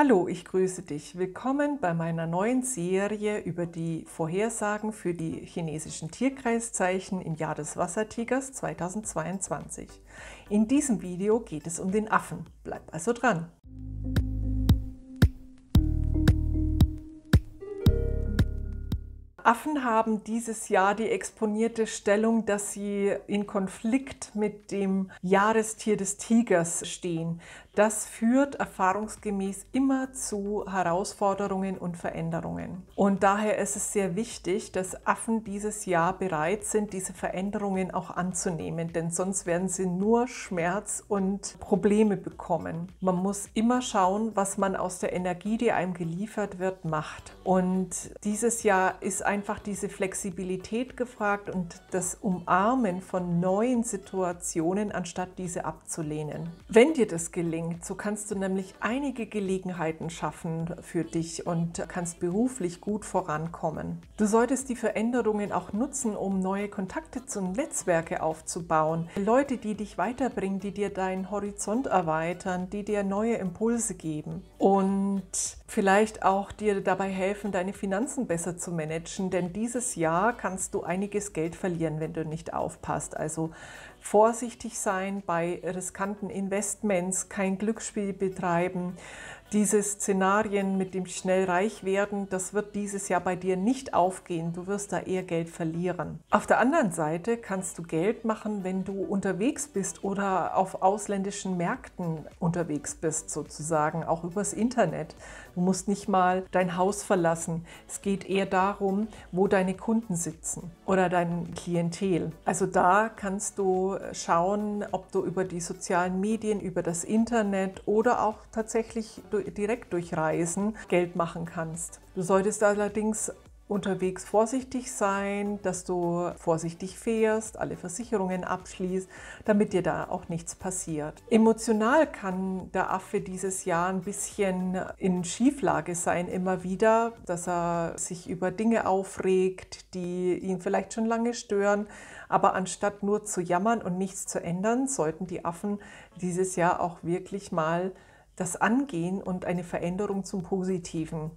Hallo, ich grüße dich. Willkommen bei meiner neuen Serie über die Vorhersagen für die chinesischen Tierkreiszeichen im Jahr des Wassertigers 2022. In diesem Video geht es um den Affen. Bleib also dran. Affen haben dieses Jahr die exponierte Stellung, dass sie in Konflikt mit dem Jahrestier des Tigers stehen. Das führt erfahrungsgemäß immer zu Herausforderungen und Veränderungen. Und daher ist es sehr wichtig, dass Affen dieses Jahr bereit sind, diese Veränderungen auch anzunehmen, denn sonst werden sie nur Schmerz und Probleme bekommen. Man muss immer schauen, was man aus der Energie, die einem geliefert wird, macht. Und dieses Jahr ist einfach diese Flexibilität gefragt und das Umarmen von neuen Situationen, anstatt diese abzulehnen. Wenn dir das gelingt. So kannst du nämlich einige Gelegenheiten schaffen für dich und kannst beruflich gut vorankommen. Du solltest die Veränderungen auch nutzen, um neue Kontakte zu Netzwerke aufzubauen. Leute, die dich weiterbringen, die dir deinen Horizont erweitern, die dir neue Impulse geben und vielleicht auch dir dabei helfen, deine Finanzen besser zu managen. Denn dieses Jahr kannst du einiges Geld verlieren, wenn du nicht aufpasst. Also vorsichtig sein bei riskanten Investments, kein Glücksspiel betreiben. Diese Szenarien mit dem schnell reich werden, das wird dieses Jahr bei dir nicht aufgehen. Du wirst da eher Geld verlieren. Auf der anderen Seite kannst du Geld machen, wenn du unterwegs bist oder auf ausländischen Märkten unterwegs bist, sozusagen, auch übers Internet. Du musst nicht mal dein Haus verlassen. Es geht eher darum, wo deine Kunden sitzen oder dein Klientel. Also da kannst du schauen, ob du über die sozialen Medien, über das Internet oder auch tatsächlich direkt durch Reisen Geld machen kannst. Du solltest allerdings unterwegs vorsichtig sein, dass du vorsichtig fährst, alle Versicherungen abschließt, damit dir da auch nichts passiert. Emotional kann der Affe dieses Jahr ein bisschen in Schieflage sein, immer wieder, dass er sich über Dinge aufregt, die ihn vielleicht schon lange stören. Aber anstatt nur zu jammern und nichts zu ändern, sollten die Affen dieses Jahr auch wirklich mal das angehen und eine Veränderung zum Positiven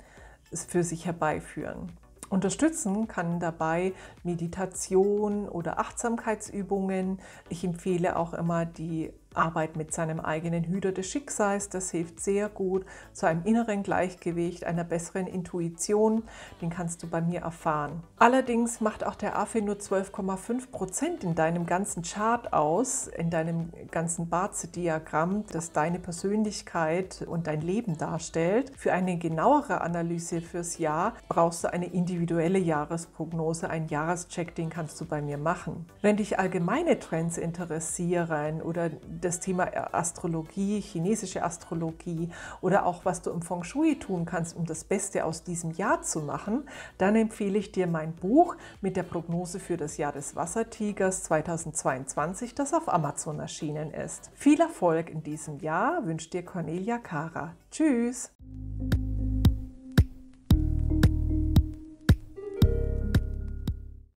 für sich herbeiführen. Unterstützen kann dabei Meditation oder Achtsamkeitsübungen. Ich empfehle auch immer die Arbeit mit seinem eigenen Hüter des Schicksals, das hilft sehr gut zu einem inneren Gleichgewicht, einer besseren Intuition. Den kannst du bei mir erfahren. Allerdings macht auch der Affe nur 12,5 Prozent in deinem ganzen Chart aus, in deinem ganzen Barze-Diagramm, das deine Persönlichkeit und dein Leben darstellt. Für eine genauere Analyse fürs Jahr brauchst du eine individuelle Jahresprognose, einen Jahrescheck, den kannst du bei mir machen. Wenn dich allgemeine Trends interessieren oder das Thema Astrologie, chinesische Astrologie oder auch was du im Feng Shui tun kannst, um das Beste aus diesem Jahr zu machen, dann empfehle ich dir mein Buch mit der Prognose für das Jahr des Wassertigers 2022, das auf Amazon erschienen ist. Viel Erfolg in diesem Jahr wünscht dir Cornelia Cara. Tschüss!